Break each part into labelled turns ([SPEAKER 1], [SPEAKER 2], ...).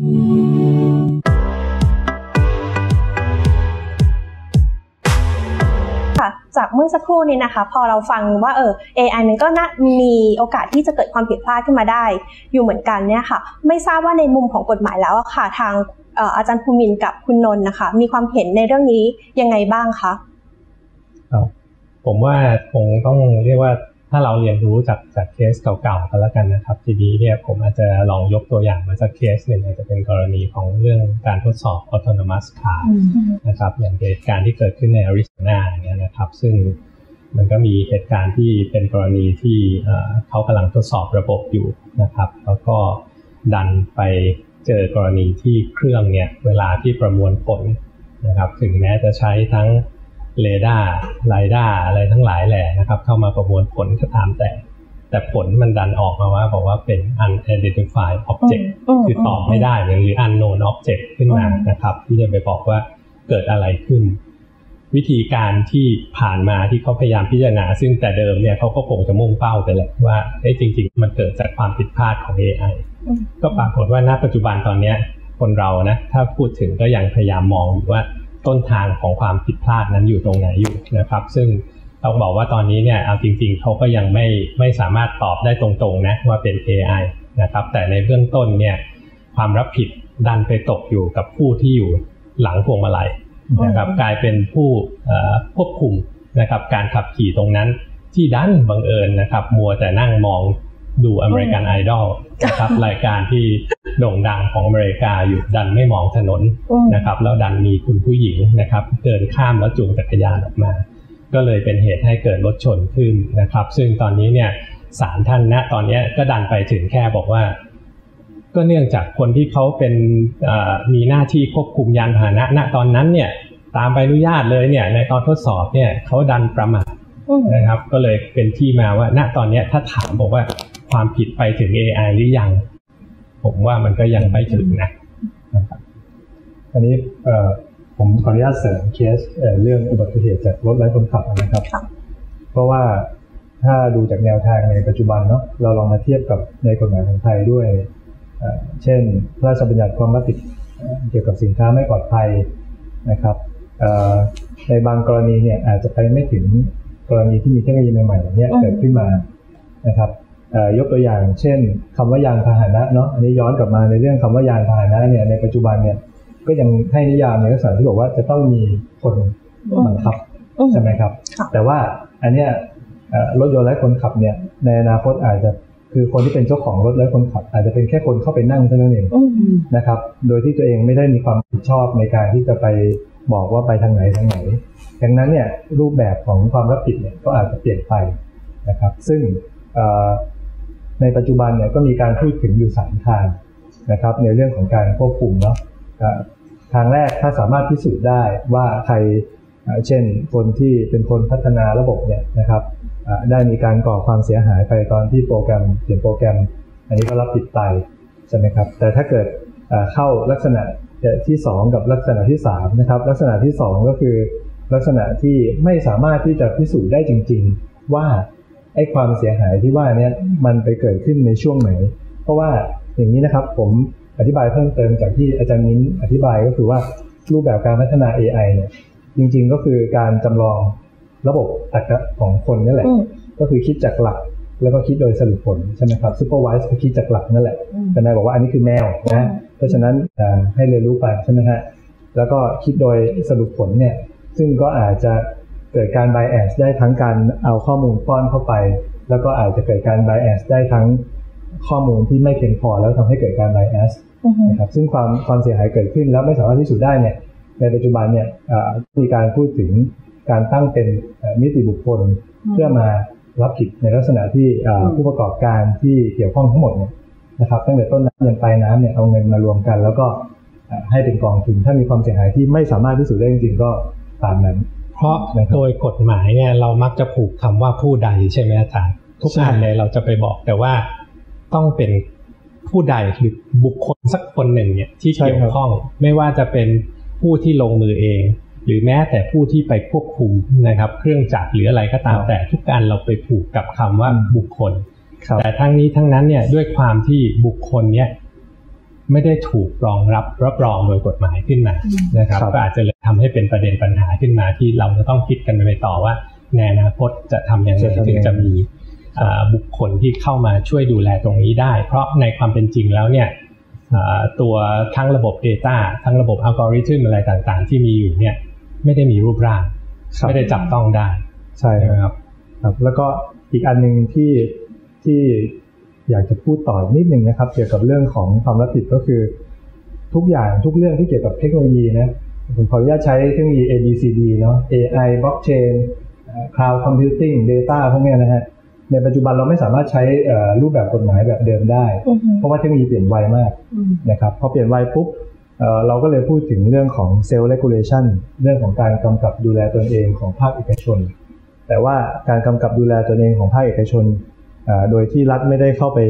[SPEAKER 1] จากเมื่อสักครู่นี้นะคะ พอเราฟังว่าเออ AI มันก็น่ามีโอกาสที่จะเกิดความผิดพลาดขึ้นมาได้ อยู่เหมือนกันเนี่ยค่ะ ไม่ทราบว่าในมุมของกฎหมายแล้วค่ะ ทางอาจารย์ภูมินกับคุณนนท์นะคะ มีความเห็นในเรื่องนี้ยังไงบ้างคะ
[SPEAKER 2] ผมว่าคงต้องเรียกว่า ถ้าเราเรียนรู้จากจากเคสเก่าๆกันแล้วกันนะครับ ทีนี้เนี่ยผมอาจจะลองยกตัวอย่างมาจากเคสหนึ่งอาจจะเป็นกรณีของเรื่องการทดสอบ autonomous car นะครับอย่างเหตุการณ์ที่เกิดขึ้นในอาริโซนาเนี่ยนะครับ ซึ่งมันก็มีเหตุการณ์ที่เป็นกรณีที่เขากำลังทดสอบระบบอยู่นะครับ แล้วก็ดันไปเจอกรณีที่เครื่องเนี่ยเวลาที่ประมวลผลนะครับ ถึงแม้จะใช้ทั้ง เรดาร์ LiDAR อะไรทั้งหลายแหละนะครับ เข้ามาประมวลผลก็ตามแต่ แต่ผลมันดันออกมาว่าบอกว่าเป็น unidentified object คือตอบไม่ได้หรือ unknown object ขึ้นมานะครับ ที่จะไปบอกว่าเกิดอะไรขึ้น วิธีการที่ผ่านมาที่เขาพยายามพิจารณา ซึ่งแต่เดิมเนี่ยเขาก็คงจะมุ่งเป้าไปแหละว่าไอ้จริง ๆ มันเกิดจากความผิดพลาดของ AI ก็ปรากฏว่าณปัจจุบันตอนนี้คนเรานะถ้าพูดถึงก็ยังพยายามมองอยู่ว่า ต้นทางของความผิดพลาดนั้นอยู่ตรงไหนอยู่นะครับ ซึ่งต้องบอกว่าตอนนี้เนี่ยเอาจริง ๆเขาก็ยังไม่ไม่สามารถตอบได้ตรงๆนะว่าเป็น AI นะครับ แต่ในเบื้องต้นเนี่ยความรับผิดดันไปตกอยู่กับผู้ที่อยู่หลังพวงมาลัยนะครับ กลายเป็นผู้ควบคุมนะครับ การขับขี่ตรงนั้นที่ดันบังเอิญนะครับ มัวแต่นั่งมอง ดูอเมริกันไอดอลนะครับรายการที่โด่งดังของอเมริกาอยู่ดันไม่มองถนนนะครับ แล้วดันมีคุณผู้หญิงนะครับ เดินข้ามแล้วจูงจักรยานออกมา ก็เลยเป็นเหตุให้เกิดรถชนขึ้นนะครับ ซึ่งตอนนี้เนี่ยศาลท่านณตอนนี้ก็ดันไปถึงแค่บอกว่า ก็เนื่องจากคนที่เขาเป็นมีหน้าที่ควบคุมยานพาหนะณตอนนั้นเนี่ยตามใบอนุญาตเลยเนี่ยในตอนทดสอบเนี่ยเขาดันประมาทนะครับ ก็เลยเป็นที่มาว่าณตอนนี้ถ้าถามบอกว่า ความผิดไปถึง AI หรือยัง ผมว่ามันก็ยังไม่ถึงนะ
[SPEAKER 3] อันนี้ผมขออนุญาตเสริมเคสเรื่องอุบัติเหตุจากรถไร้คนขับนะครับ เพราะว่าถ้าดูจากแนวทางในปัจจุบันเนาะเราลองมาเทียบกับในกฎหมายของไทยด้วย เช่น พระราชบัญญัติความรับผิดเกี่ยวกับสินค้าไม่ปลอดภัยนะครับในบางกรณีเนี่ยอาจจะไปไม่ถึงกรณีที่มีเทคโนโลยีใหม่ๆอย่างนี้เกิดขึ้นมานะครับ ยกตัวอย่าง เช่นคำว่ายานพาหนะเนาะอันนี้ย้อนกลับมาในเรื่องคำว่ายานพาหนะเนี่ยในปัจจุบันเนี่ยก็ยังให้นิยามในลักษณะที่บอกว่าจะต้องมีคนบังคับใช่ไหมครับ แต่ว่าอันเนี้ยรถยนต์ไร้คนขับเนี่ยในอนาคตอาจจะคือคนที่เป็นเจ้าของรถไร้คนขับ อาจจะเป็นแค่คนเข้าไปนั่งเท่านั้นเองนะครับ โดยที่ตัวเองไม่ได้มีความผิดชอบในการที่จะไปบอกว่าไปทางไหนทางไหนดังนั้นเนี่ยรูปแบบของความรับผิดเนี่ยก็อาจจะเปลี่ยนไปนะครับ ซึ่ง ในปัจจุบันเนี่ยก็มีการพูดถึงอยู่สามทางนะครับ ในเรื่องของการควบคุมเนาะทางแรกถ้าสามารถพิสูจน์ได้ว่าใครเช่นคนที่เป็นคนพัฒนาระบบเนี่ยนะครับได้มีการก่อความเสียหายไปตอนที่โปรแกรมเขียนโปรแกรม อันนี้ก็รับผิดไปใช่ไหมครับแต่ถ้าเกิดเข้าลักษณะที่ 2 กับลักษณะที่3นะครับลักษณะที่ 2 ก็คือลักษณะที่ไม่สามารถที่จะพิสูจน์ได้จริง ๆ ว่า ไอ้ความเสียหายที่ว่านี้มันไปเกิดขึ้นในช่วงไหน เพราะว่าอย่างนี้นะครับผมอธิบายเพิ่มเติมจากที่อาจารย์มิ้นอธิบายก็คือว่ารูปแบบการพัฒนา AI เนี่ยจริงๆก็คือการจำลองระบบตรรกะของคนนั่นแหละ ก็คือคิดจากหลักแล้วก็คิดโดยสรุปผลใช่ไหมครับซูเปอร์ไวส์ก็คิดจากหลักนั่นแหละแต่นายบอกว่าอันนี้คือแมวนะเพราะฉะนั้นให้เรียนรู้ไปใช่ไหมฮะแล้วก็คิดโดยสรุปผลเนี่ยซึ่งก็อาจจะ เกิดการ bias ได้ทั้งการเอาข้อมูลป้อนเข้าไป แล้วก็อาจจะเกิดการ bias ได้ทั้งข้อมูลที่ไม่เพียงพอแล้วทำให้เกิดการ bias นะครับซึ่งความความเสียหายเกิดขึ้นแล้วไม่สามารถพิสูจน์ได้เนี่ยในปัจจุบันเนี่ยมีการพูดถึงการตั้งเป็นนิติบุคคลเพื่อมารับผิดในลักษณะที่ผู้ประกอบการที่เกี่ยวข้องทั้งหมดเนี่ยนะครับตั้งแต่ต้นน้ำยันปลายน้ำเนี่ยเอาเงินมารวมกัน แล้วก็ให้เป็นกองทุนถ้ามีความเสียหายที่ไม่สามารถพิสูจน์ได้จริงๆก็ตามนั้น
[SPEAKER 2] เพราะโดยกฎหมายเนี่ยเรามักจะผูกคำว่าผู้ใดใช่ไหมอาจารย์ ทุกอันเลยเราจะไปบอกแต่ว่าต้องเป็นผู้ใดหรือบุคคลสักคนหนึ่งเนี่ยที่เกี่ยวข้อง ไม่ว่าจะเป็นผู้ที่ลงมือเอง หรือแม้แต่ผู้ที่ไปควบคุมนะครับ เครื่องจักรหรืออะไรก็ตามแต่ทุกการเราไปผูกกับคำว่าบุคคล แต่ทั้งนี้ทั้งนั้นเนี่ยด้วยความที่บุคคลเนี่ย ไม่ได้ถูกรองรับรับรองโดยกฎหมายขึ้นมานะครับ
[SPEAKER 3] ครับ
[SPEAKER 2] ก็อาจจะเลยทำให้เป็นประเด็นปัญหาขึ้นมาที่เราจะต้องคิดกันไปต่อว่าในอนาคตจะทำยังไง
[SPEAKER 3] จะทำยังไง
[SPEAKER 2] ถึงจะมีอ่าบุคคลที่เข้ามาช่วยดูแลตรงนี้ได้ เพราะในความเป็นจริงแล้วเนี่ยอ่าตัวทั้งระบบ Data ทั้งระบบอัลกอริทึมอะไรต่างๆ ที่มีอยู่เนี่ยไม่ได้มีรูปร่าง
[SPEAKER 3] ครับ
[SPEAKER 2] ไม่ได้จับต้องได้
[SPEAKER 3] ใช่
[SPEAKER 2] ใช่ไหม
[SPEAKER 3] ครับ
[SPEAKER 2] ครับ
[SPEAKER 3] ครับ แล้วก็อีกอันหนึ่งที่ที่ อยากจะพูดต่ออีกนิดนึงนะครับ เกี่ยวกับเรื่องของความรับผิดก็คือ ทุกอย่างทุกเรื่องที่เกี่ยวกับเทคโนโลยีนะผมขออนุญาตใช้เทคโนโลยี A B C D เนาะ AI blockchain เอ่อ cloud computing data พวกเนี้ยนะฮะในปัจจุบันเราไม่สามารถใช้เอ่อรูปแบบกฎหมายแบบเดิมได้
[SPEAKER 1] อือฮึ
[SPEAKER 3] เพราะว่าเทคโนโลยีเปลี่ยนไวมาก
[SPEAKER 4] อืม
[SPEAKER 3] นะครับพอเปลี่ยนไวปุ๊บเอ่อเราก็เลยพูดถึงเรื่องของ self regulation เรื่องของการกำกับดูแลตนเองของภาคเอกชน แต่ว่าการกำกับดูแลตนเองของภาคเอกชนเอ่อ โดยที่รัฐไม่ได้เข้าไป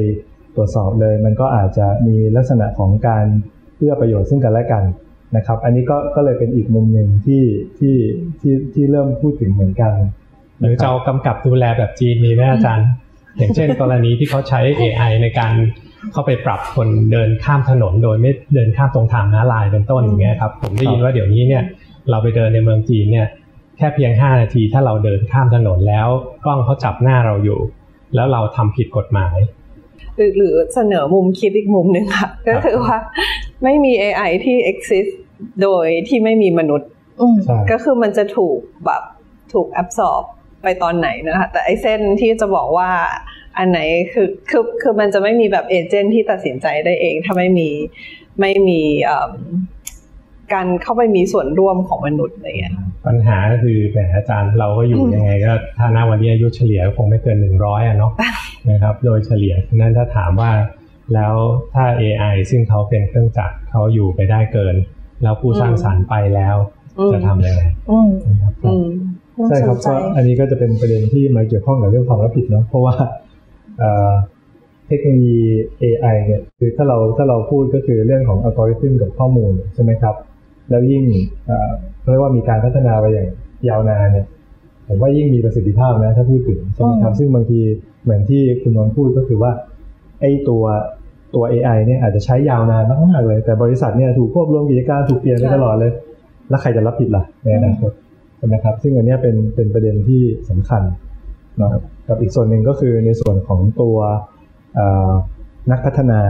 [SPEAKER 3] ตรวจสอบเลย มันก็อาจจะมีลักษณะของการเอื้อประโยชน์ซึ่งกันและกันนะครับ อันนี้ก็ก็เลยเป็นอีกมุมหนึ่งที่ที่ที่ที่เริ่มพูดถึงเหมือนกัน
[SPEAKER 2] หรือจะเอากำกับดูแลแบบจีนมีไหมอาจารย์ อย่างเช่น กรณีที่เขาใช้ AI ในการเข้าไปปรับคนเดินข้ามถนน โดยไม่เดินข้ามตรงทางม้าลายเป็นต้นอย่างเงี้ยครับ ผมได้ยินว่าเดี๋ยวนี้เนี่ยเราไปเดินในเมืองจีนเนี่ยแค่เพียง 5 นาทีถ้าเราเดินข้ามถนนแล้วกล้องเขาจับหน้าเราอยู่ แล้วเราทำผิดกฎหมาย
[SPEAKER 4] หรือหรือเสนอมุมคิดอีกมุมหนึ่งค่ะ ก็คือว่าไม่มี AI ที่ exist โดยที่ไม่มีมนุษย์
[SPEAKER 1] อืม
[SPEAKER 3] ใช่
[SPEAKER 4] ก็คือมันจะถูกแบบถูก absorb ไปตอนไหนนะคะ แต่ไอ้เส้นที่จะบอกว่าอันไหนคือคือคือมันจะไม่มีแบบเอเจนต์ที่ตัดสินใจได้เอง ถ้าไม่มีไม่มีเอิ่มการเข้าไปมีส่วนร่วมของมนุษย์อะไรอย่างเงี้ย
[SPEAKER 2] ปัญหาก็คือแหมอาจารย์เราก็อยู่
[SPEAKER 4] อืม
[SPEAKER 2] ยังไงก็ถ้าณวันนี้อายุเฉลี่ยก็คงไม่เกินหนึ่งร้อยอะเนาะนะครับ โดยเฉลี่ยฉะนั้นถ้าถามว่าแล้วถ้า AI ซึ่งเขาเป็นเครื่องจักรเขาอยู่ไปได้เกิน แล้วผู้สร้างสรรค์ไปแล้ว
[SPEAKER 4] อืม
[SPEAKER 2] จะทำยังไง
[SPEAKER 1] อืม
[SPEAKER 2] นะครับ
[SPEAKER 4] อืม
[SPEAKER 1] น่า
[SPEAKER 3] ใช่
[SPEAKER 1] ส
[SPEAKER 3] ครับ
[SPEAKER 1] นใจ
[SPEAKER 3] ก็อันนี้ก็จะเป็นประเด็นที่มาเกี่ยวข้องกับเรื่องความรับผิดเนาะเพราะว่าเอ่อเทคโนโลยี AI เนี่ยคือถ้าเราถ้าเราพูดก็คือเรื่องของอัลกอริทึมกับข้อมูลใช่ไหมครับ แล้วยิ่งเอ่อเรียกว่ามีการพัฒนาไปอย่างยาวนานเนี่ยผมว่ายิ่งมีประสิทธิภาพนะถ้าพูดถึงใช่ไหมครับ
[SPEAKER 1] อืม
[SPEAKER 3] ซึ่งบางทีเหมือนที่คุณนนท์พูดก็คือว่าไอ้ตัวตัว AI เนี่ยอาจจะใช้ยาวนานมากๆเลย แต่บริษัทเนี่ยถูกควบรวมกิจการถูกเปลี่ยนไปตลอดเลย แล้วใครจะรับผิดล่ะในอนาคตใช่ไหมครับ ซึ่งอันเนี้ยเป็นเป็นประเด็นที่สำคัญเนาะกับอีกส่วนหนึ่งก็คือในส่วนของตัวเอ่อนักพัฒนา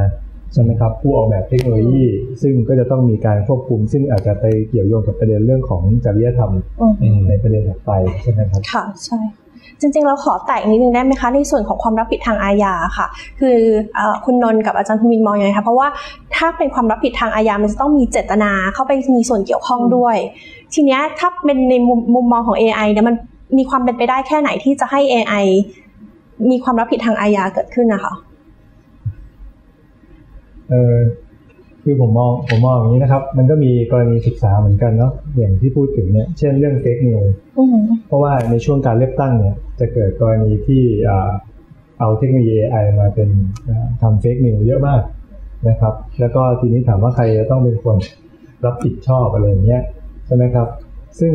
[SPEAKER 3] ใช่ไหมครับผู้ออกแบบเทคโนโลยี ซึ่งก็จะต้องมีการควบคุม ซึ่งอาจจะไปเกี่ยวโยงกับประเด็นเรื่องของจริยธรรม
[SPEAKER 1] อืม
[SPEAKER 3] ในประเด็นถัดไปใช่ไหมครับ
[SPEAKER 1] ค่ะใช่จริงๆ เราขอแตะอีกนิดนึงได้ไหมคะ ในส่วนของความรับผิดทางอาญาค่ะ คือเอ่อคุณนนท์กับอาจารย์ภูมินมองยังไงคะเพราะว่าถ้าเป็นความรับผิดทางอาญามันจะต้องมีเจตนาเข้าไปมีส่วนเกี่ยวข้องด้วย ทีเนี้ยถ้าเป็นในมุมมุมมองของ AI เนี่ยมันมีความเป็นไปได้แค่ไหนที่จะให้ AI มีความรับผิดทางอาญาเกิดขึ้นนะคะ
[SPEAKER 3] เออคือผมมองผมมองอย่างนี้นะครับ มันก็มีกรณีศึกษาเหมือนกันเนาะอย่างที่พูดถึงเนี่ยเช่นเรื่องเฟกนิว
[SPEAKER 1] อืม
[SPEAKER 3] เพราะว่าในช่วงการเลือกตั้งเนี่ย จะเกิดกรณีที่อ่าเอาเทคโนโลยี AI มาเป็นอ่าทำเฟกนิวเยอะมากนะครับ แล้วก็ทีนี้ถามว่าใครจะต้องเป็นคนรับผิดชอบอะไรอย่างเงี้ยใช่ไหมครับ ซึ่ง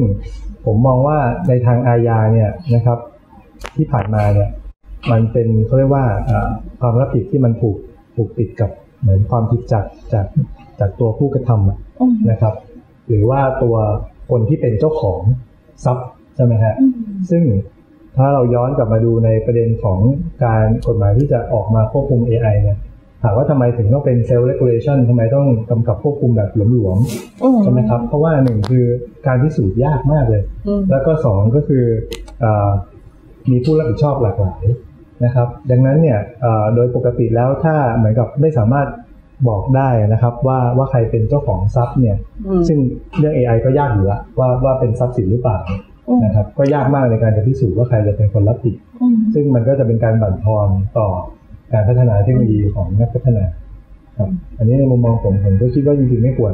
[SPEAKER 3] ผมมองว่าในทางอาญาเนี่ยนะครับ ที่ผ่านมาเนี่ย มันเป็นเขาเรียกว่าอ่าความรับผิดที่มันผูกผูกติดกับ เหมือนความผิดจากจากจากตัวผู้กระทำอะ
[SPEAKER 1] อืม
[SPEAKER 3] นะครับ หรือว่าตัวคนที่เป็นเจ้าของทรัพย์ใช่ไหมฮะ
[SPEAKER 1] อืม
[SPEAKER 3] ซึ่งถ้าเราย้อนกลับมาดูในประเด็นของการกฎหมายที่จะออกมาควบคุม AI เนี่ยถามว่าทำไมถึงต้องเป็น self regulation ทำไมต้องกำกับควบคุมแบบหลวม
[SPEAKER 1] อืม
[SPEAKER 3] ๆใช่ไหมครับ เพราะว่าหนึ่งคือการพิสูจน์ยากมากเลย
[SPEAKER 4] อืม
[SPEAKER 3] แล้วก็สองก็คืออามีผู้รับผิดชอบหลากหลาย นะครับ ดังนั้นเนี่ยอ่าโดยปกติแล้วถ้าเหมือนกับไม่สามารถบอกได้นะครับว่าว่าใครเป็นเจ้าของทรัพย์เนี่ย
[SPEAKER 4] อืม
[SPEAKER 3] ซึ่งเรื่อง AI ก็ยากอยู่ละว่าว่าเป็นทรัพย์สินหรือเปล่า
[SPEAKER 1] อืม
[SPEAKER 3] นะครับก็ยากมากในการจะพิสูจน์ว่าใครจะเป็นคนรับผิด
[SPEAKER 1] อืม
[SPEAKER 3] ซึ่งมันก็จะเป็นการบั่นทอนต่อการพัฒนาเทคโนโลยีของนักพัฒนาครับอันนี้ในมุมมองผมผมก็คิดว่าจริงๆไม่ควร